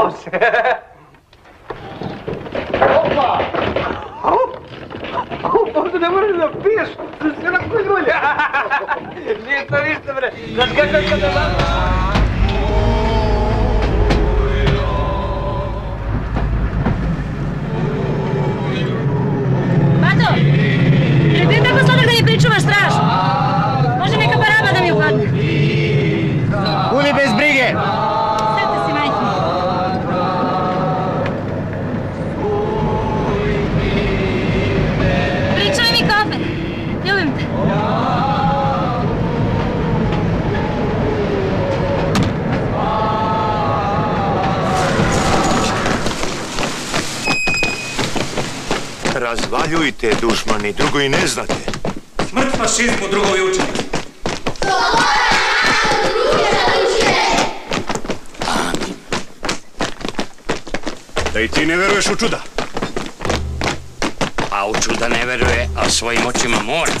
Πώς. Όπα. Πόσο δεν μπορείς να πεις. Τους κάνω κουλούλια. Λίτω, ρίστε βρε. Να σκέφτεσαι το. Razvaljujte, dušmani, drugo i ne znate. Smrt fašizmu, drugovi učenici. Da i ti ne veruješ u čuda. A u čuda ne veruje, a svojim očima mora.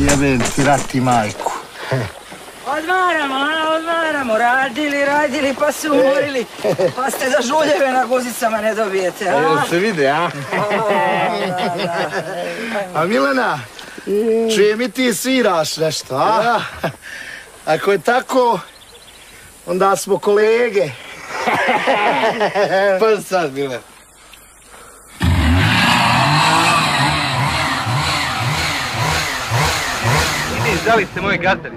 Jebem ti rati majku. Odmaramo, a, odmaramo. Radili, radili, pa se umorili. Pa ste da žuljeve na guzicama ne dobijete, a? Jel se vide, a? A Milena, čujem i ti sviraš nešto, a? Ako je tako, onda smo kolege. Pa sad, Milena. Žali se moje gazdari.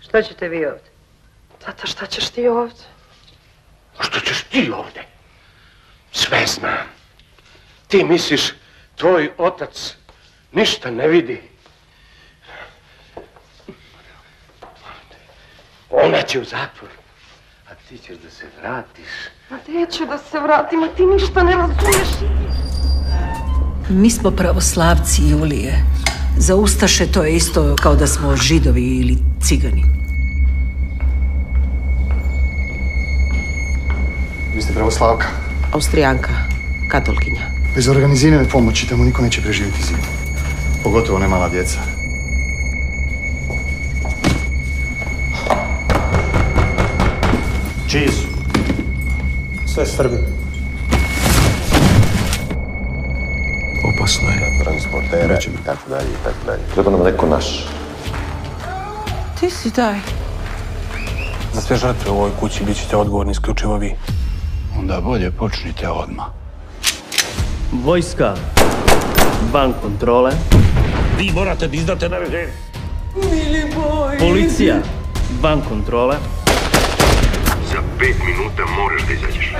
Šta ćete vi ovdje? Tata, šta ćeš ti ovdje? Što ćeš ti ovdje? Sve znam. Ti misliš, tvoj otac ništa ne vidi. Ona će u zatvor, a ti ćeš da se vratiš. Ma neću da se vratim, a ti ništa ne razumiješ. Mi smo pravoslavci, Julije. Za Ustaše to je isto kao da smo židovi ili cigani. Vi ste pravoslavka. Austrijanka, katolkinja. Bez organizirane pomoći tamo niko neće preživjeti zimu. Pogotovo ne mala djeca. Čiji su? Sve Srbi. Opasno je. Transportere i tako dalje i tako dalje. Treba nam neko naš. Ti si taj. Za sve žrtve u ovoj kući bit ćete odgovorni isključivo vi. Onda bolje počnite odmah. Vojska van kontrole, Vi morate da izdate naređenje. Mili moj. policija van kontrole, Za pet minuta moraš da izađeš.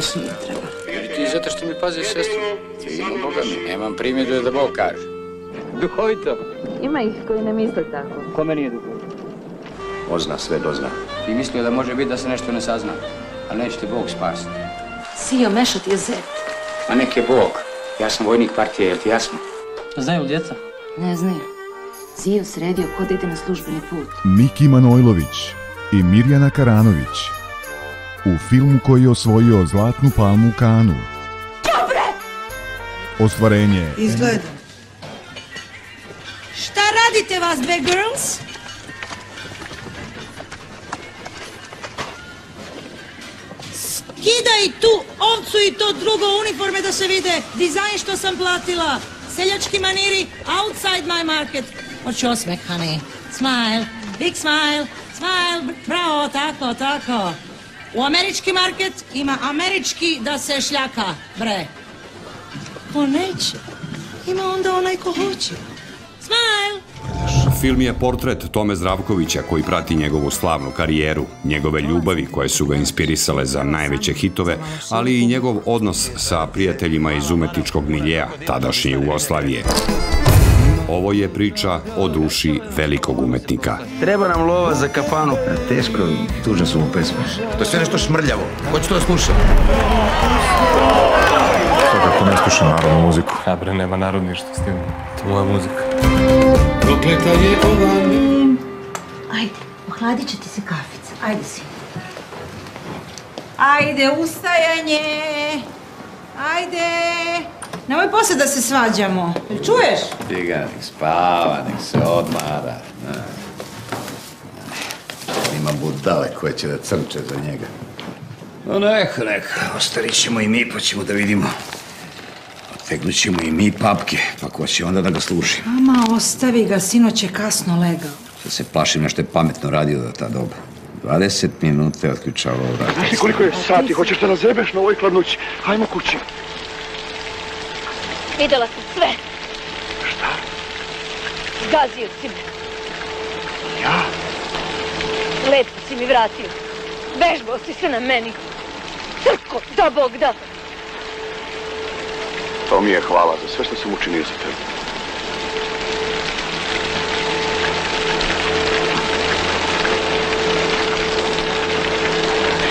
Ti nešto ne treba. Ti zato što mi paziš sestru. Ima Boga mi, nemam primjedu da Bog kaže. Duhovito. Ima ih koji ne misle tako. Kome nije duhovito? Ozna sve dozna. Ti mislio da može biti da se nešto ne sazna, ali neće te Bog spasiti. Sio, mešat je zet. A nek je Bog. Ja sam vojnik partije, jel ti jasno? znaju djeca. Ne znaju. Sio sredio ko da ide na službeni put. Miki Manojlović i Mirjana Karanović u filmu koji je osvojio Zlatnu palmu u Kanu. Ostvarenje Izgleda. Šta radite vas, dve girls? Skidaj tu ovcu i to drugo uniforme da se vide. Dizajn što sam platila. Seljački maniri, outside my market. Hoću osmeh, honey. Smile, big smile, smile, bravo, tako, tako. U američki market ima američki da se šljaka, bre. Ko neće, ima onda onaj ko hoće. Smile! film je portret Tome Zdravkovića koji prati njegovu slavnu karijeru, njegove ljubavi koje su ga inspirisale za najveće hitove, ali i njegov odnos sa prijateljima iz umetničkog miljeja, tadašnje Jugoslavije. Ovo je priča o duši velikog umetnika. Treba nam lova za kafanu. Teško, tužan su mu pesme. To je sve nešto šmrljavo. Ko će to da sluša? Svakako ne slušam narodnu muziku. Ja bre, nema narod ništa s tim. To je moja muzika. Prokleta je ova Ajde, ohladit će ti se kafica. Ajde si. Ajde, ustajanje. Ajde. Nemoj poslije da se svađamo. Jel čuješ? Ti ga nek spava, nek se odmara. Ima budale koje će da crče za njega. No neka, neka. Ostarit ćemo i mi pa ćemo da vidimo. Otegnut ćemo i mi papke, pa ko će onda da ga sluši. Mama, ostavi ga, sinoć je kasno legao. Da se plašim nešto je pametno radio do ta doba. 20 minuta je otključavao vrat. Znaš ti koliko je sati? Hoćeš da nas zebeš na ovoj hladnoći? Hajmo kući. Videla sam sve. Šta? Zgazio si me. Ja? Lepo si mi vratio. Vežbao si se na meni. Crko, da Bog da. To mi je hvala za sve što sam učinio za tebe.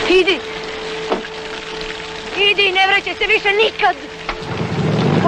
Idi. Idi i ne vraćaj se više nikad.